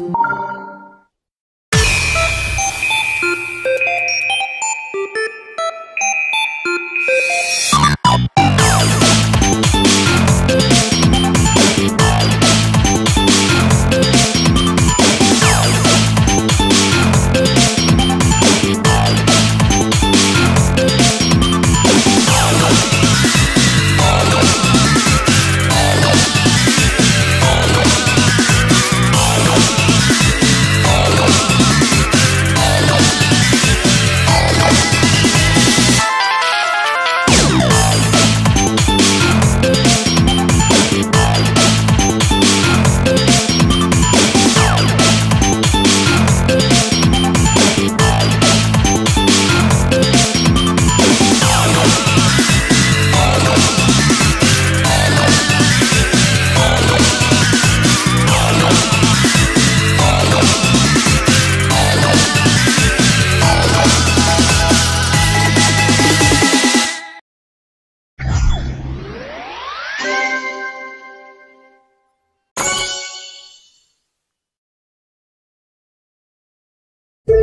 you.